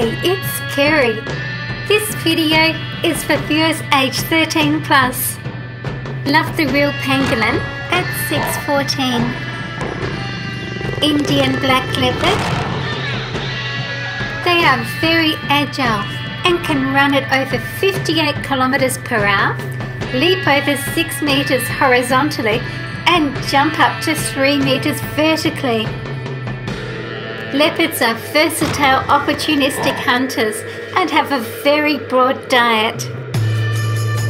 Hey, it's Kerry. This video is for viewers age 13 plus. Love the real pangolin at 614. Indian black leopard. They are very agile and can run at over 58 kilometers per hour, leap over 6 meters horizontally, and jump up to 3 meters vertically. Leopards are versatile, opportunistic hunters and have a very broad diet.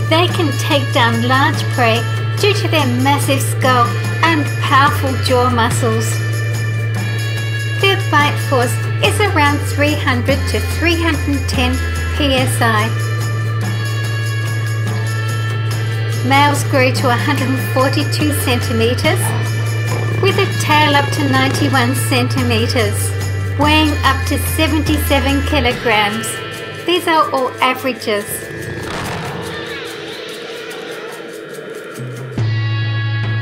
They can take down large prey due to their massive skull and powerful jaw muscles. Their bite force is around 300 to 310 psi. Males grow to 142 centimeters with a tail up to 91 centimeters, weighing up to 77 kilograms. These are all averages.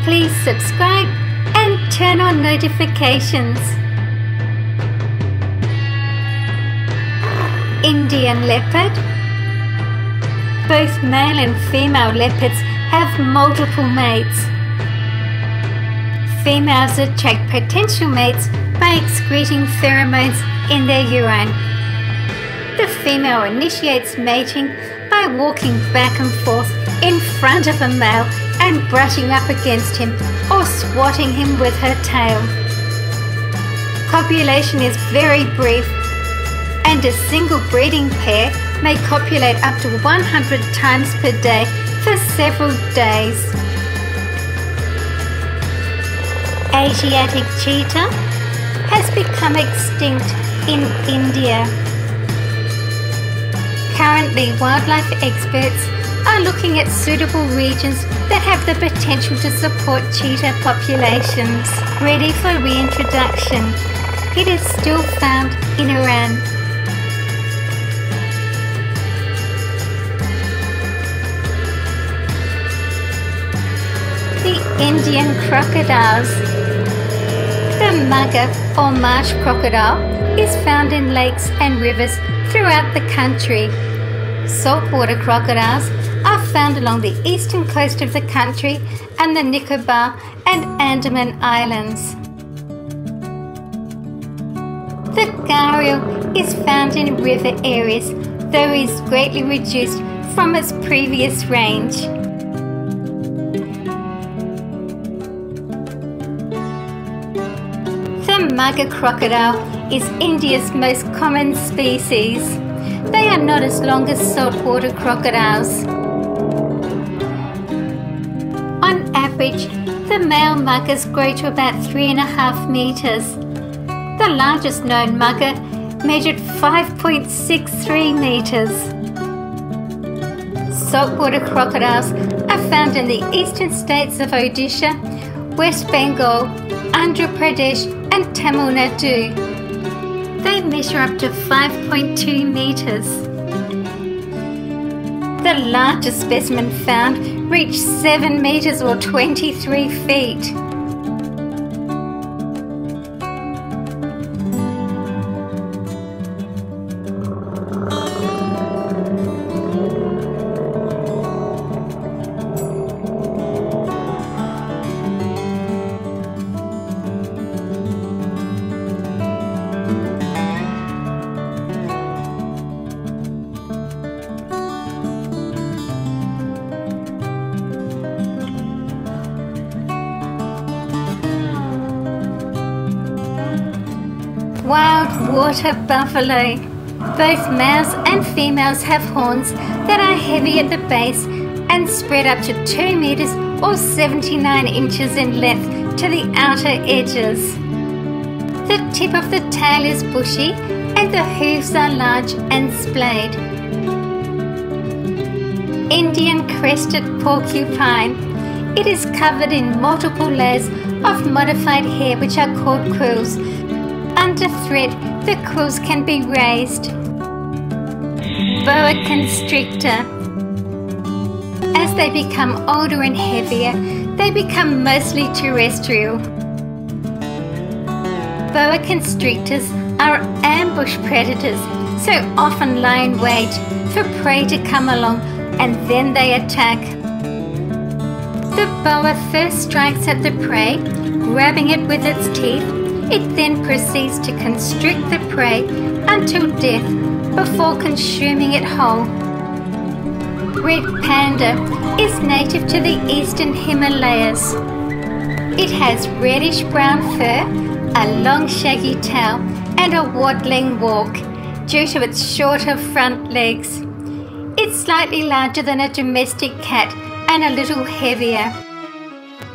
Please subscribe and turn on notifications. Indian leopard. Both male and female leopards have multiple mates. Females attract potential mates by excreting pheromones in their urine. The female initiates mating by walking back and forth in front of a male and brushing up against him or swatting him with her tail. Copulation is very brief and a single breeding pair may copulate up to 100 times per day for several days. Asiatic cheetah has become extinct in India. Currently, wildlife experts are looking at suitable regions that have the potential to support cheetah populations ready for reintroduction. It is still found in Iran. The Indian crocodiles. The mugger or marsh crocodile is found in lakes and rivers throughout the country. Saltwater crocodiles are found along the eastern coast of the country and the Nicobar and Andaman Islands. The gharial is found in river areas, though is greatly reduced from its previous range. Mugger crocodile is India's most common species. They are not as long as saltwater crocodiles. On average, the male muggers grow to about three and a half meters. The largest known mugger measured 5.63 meters. Saltwater crocodiles are found in the eastern states of Odisha, West Bengal, Andhra Pradesh, Tamil Nadu. They measure up to 5.2 meters. The largest specimen found reached 7 meters or 23 feet. Wild water buffalo. Both males and females have horns that are heavy at the base and spread up to 2 meters or 79 inches in length to the outer edges. The tip of the tail is bushy and the hooves are large and splayed. Indian crested porcupine. It is covered in multiple layers of modified hair which are called quills under thread, the quills can be raised. Boa constrictor. As they become older and heavier, they become mostly terrestrial. Boa constrictors are ambush predators so often lie in wait for prey to come along and then they attack. The boa first strikes at the prey, grabbing it with its teeth. It then proceeds to constrict the prey until death before consuming it whole. Red panda is native to the eastern Himalayas. It has reddish brown fur, a long shaggy tail, and a waddling walk due to its shorter front legs. It's slightly larger than a domestic cat and a little heavier.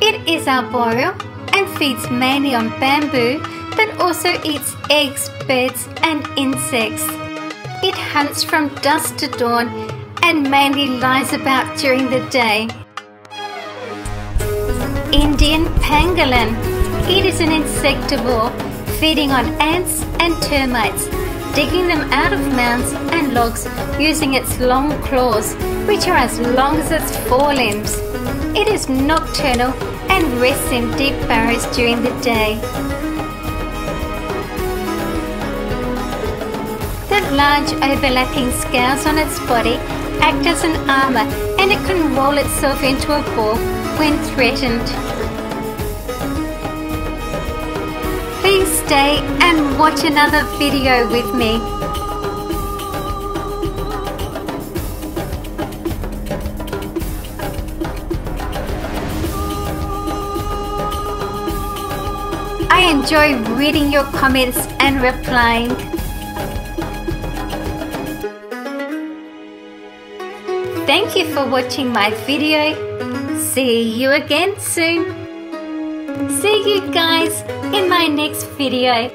It is arboreal and feeds mainly on bamboo, but also eats eggs, birds, and insects. It hunts from dusk to dawn and mainly lies about during the day. Indian pangolin. It is an insectivore, feeding on ants and termites, digging them out of mounds and logs using its long claws, which are as long as its forelimbs. It is nocturnal and rests in deep burrows during the day. The large overlapping scales on its body act as an armor and it can roll itself into a ball when threatened. Please stay and watch another video with me. Enjoy reading your comments and replying. Thank you for watching my video. See you again soon. See you guys in my next video.